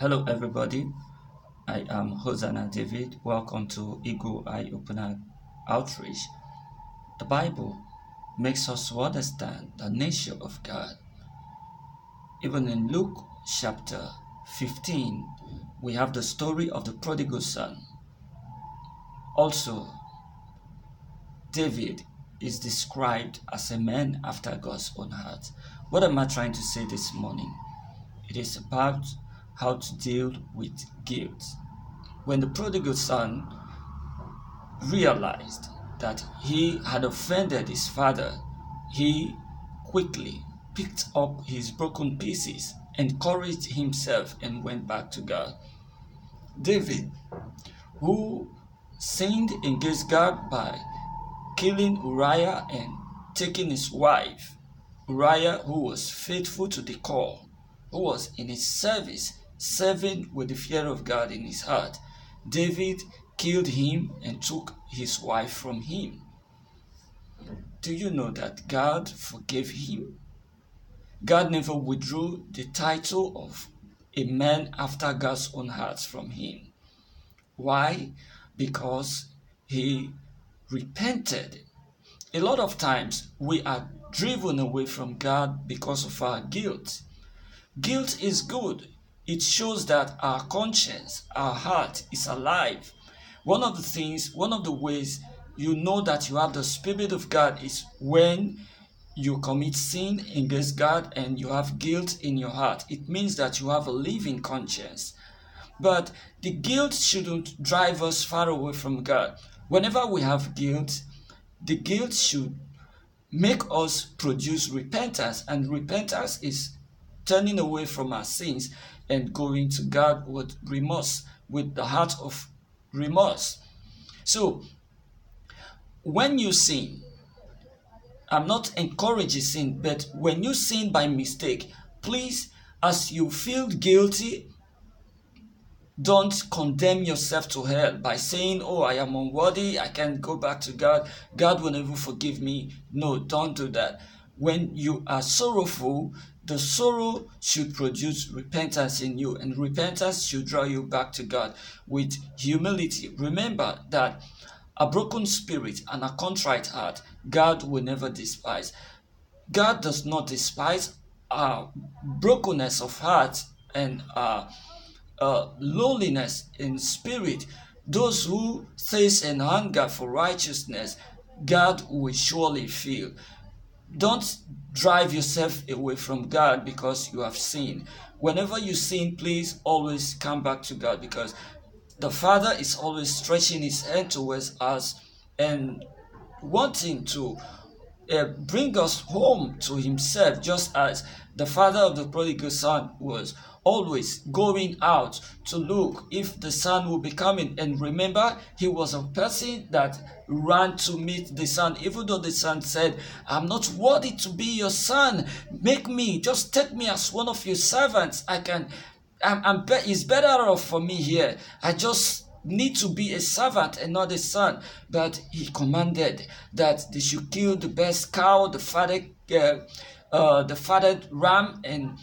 Hello, everybody. I am Hosanna David. Welcome to Eagle Eye Opener Outreach. The Bible makes us understand the nature of God. Even in Luke chapter 15, we have the story of the prodigal son. Also, David is described as a man after God's own heart. What am I trying to say this morning? It is about how to deal with guilt. When the prodigal son realized that he had offended his father, he quickly picked up his broken pieces, encouraged himself, and went back to God. David, who sinned against God by killing Uriah and taking his wife, Uriah, who was faithful to the call, who was in his service, serving with the fear of God in his heart. David killed him and took his wife from him. Do you know that God forgave him? God never withdrew the title of a man after God's own heart from him. Why? Because he repented. A lot of times we are driven away from God because of our guilt. Guilt is good. It shows that our conscience, our heart is alive. One of the things, one of the ways you know that you have the Spirit of God is when you commit sin against God and you have guilt in your heart. It means that you have a living conscience. But the guilt shouldn't drive us far away from God. Whenever we have guilt, the guilt should make us produce repentance, and repentance is turning away from our sins and going to God with remorse, with the heart of remorse. So, when you sin, I'm not encouraging sin, but when you sin by mistake, please, as you feel guilty, don't condemn yourself to hell by saying, Oh, I am unworthy, I can't go back to God, God will never forgive me. No, don't do that. When you are sorrowful, the sorrow should produce repentance in you, and repentance should draw you back to God with humility. Remember that a broken spirit and a contrite heart, God will never despise. God does not despise our brokenness of heart and uh, lowliness in spirit. Those who thirst and hunger for righteousness, God will surely feel. Don't drive yourself away from God because you have sinned. Whenever you sin, please always come back to God because the Father is always stretching his hand towards us and wanting to uh, bring us home to himself, just as the father of the prodigal son was always going out to look if the son will be coming. And remember, he was a person that ran to meet the son, even though the son said, I'm not worthy to be your son. Make me, just take me as one of your servants. I can, I'm, I'm be, it's better off for me here. I just need to be a servant and not a son. But he commanded that they should kill the best cow, the fatted, uh, uh, the fatted ram, and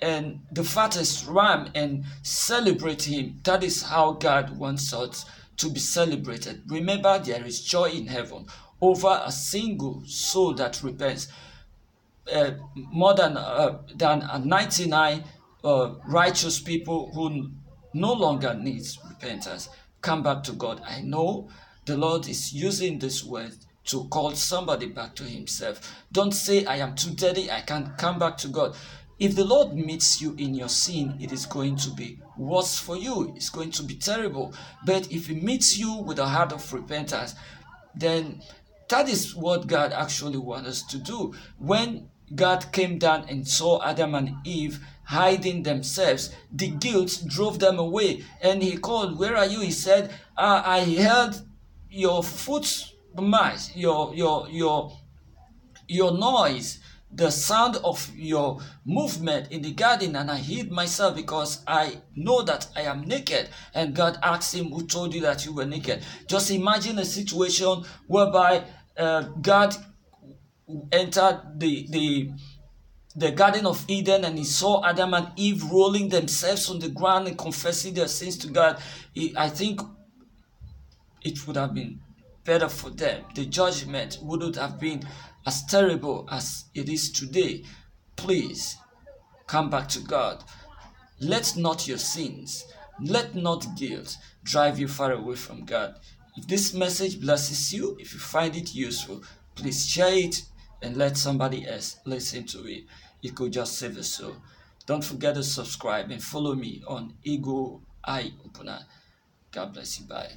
and the fattest ram, and celebrate him. That is how God wants us to be celebrated. Remember, there is joy in heaven over a single soul that repents. Uh, more than uh, than 99 uh, righteous people who no longer needs repentance come back to God. I know the Lord is using this word to call somebody back to himself. Don't say, I am too dirty, I can't come back to God. If the Lord meets you in your sin, it is going to be worse for you. It's going to be terrible. But if He meets you with a heart of repentance, then that is what God actually wants us to do. When God came down and saw Adam and Eve hiding themselves. The guilt drove them away. And he called, Where are you? He said, uh, I heard your footmarks, your your your your noise, the sound of your movement in the garden, and I hid myself because I know that I am naked. And God asked him, Who told you that you were naked? Just imagine a situation whereby uh, God entered the the the Garden of Eden and he saw Adam and Eve rolling themselves on the ground and confessing their sins to God, he, I think it would have been better for them. The judgment wouldn't have been as terrible as it is today. Please come back to God. Let not your sins, let not guilt drive you far away from God. If this message blesses you, if you find it useful, please share it and let somebody else listen to it. It could just save a So Don't forget to subscribe and follow me on Eagle Eye Opener. God bless you. Bye.